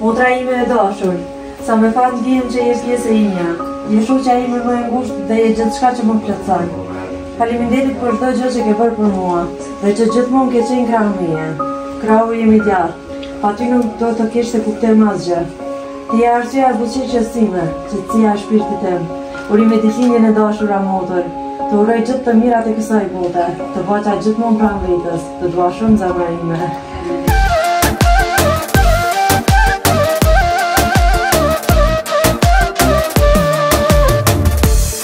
Motra ime e dashur, sa me fat jam që je pjesë e imja. Je shoqja ime më e ngushtë dhe je gjithçka që më plotëson. Faleminderit për çdo gjë që ke bërë për mua dhe që gjithmonë ke qenë krahu ime. Krahu im i djathtë. Pa ty nuk do të kishte kuptim asgjë. Ti je arsyeja e buzëqeshjes sime, qetësia e shpirtit tim. Urime ditëlindjen e dashura motër. Të uroj gjithë të mirat e kësaj bote. Të paqa gjithmonë pranë vetes. Të dua shumë zemra ime.